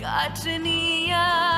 gotten yeah